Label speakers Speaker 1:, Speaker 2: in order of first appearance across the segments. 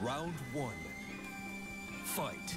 Speaker 1: Round one. Fight.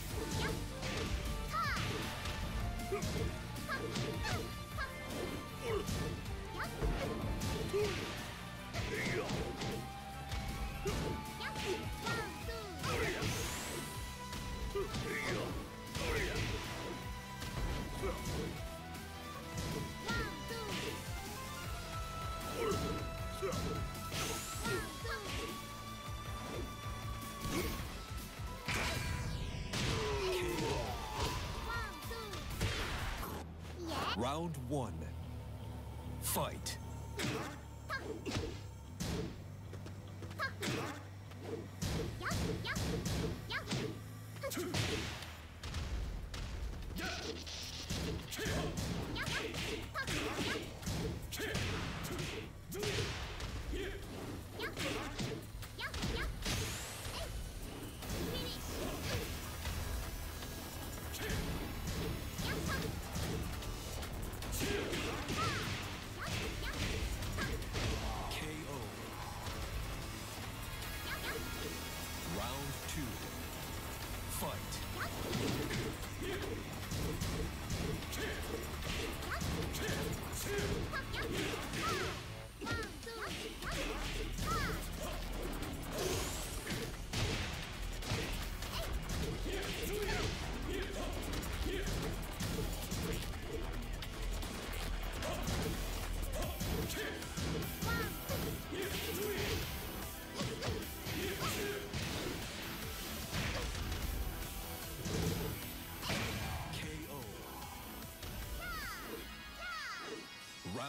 Speaker 1: Round one. Fight. two.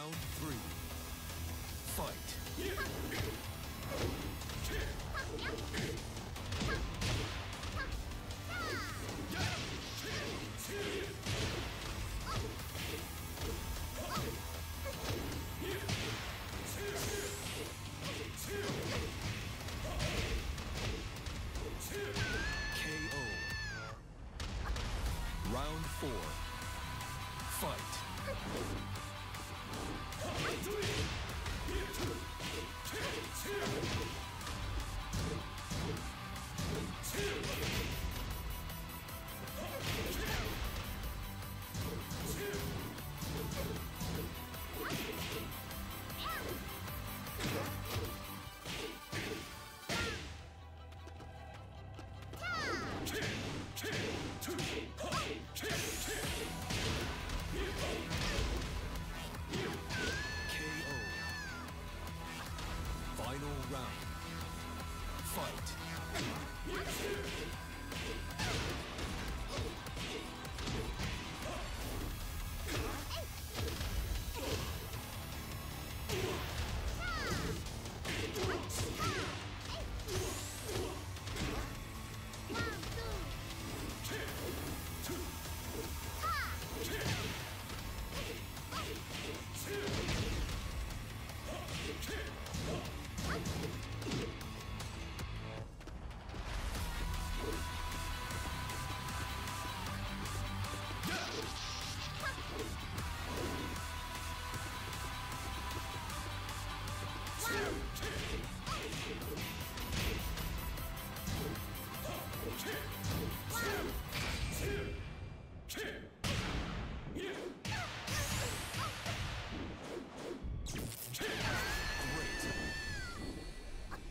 Speaker 1: Round three. Fight. Round four. Fight.